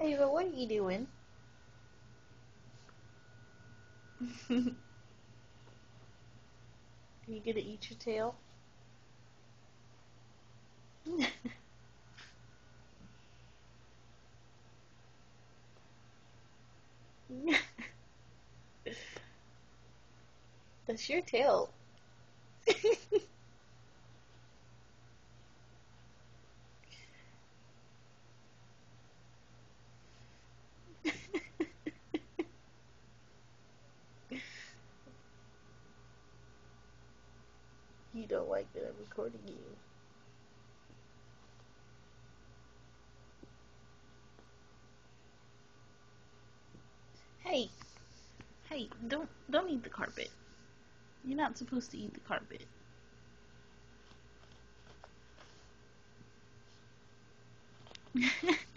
Ava, what are you doing? are you gonna eat your tail? That's your tail. you don't like that I'm recording you. Hey, hey, don't don't eat the carpet. You're not supposed to eat the carpet.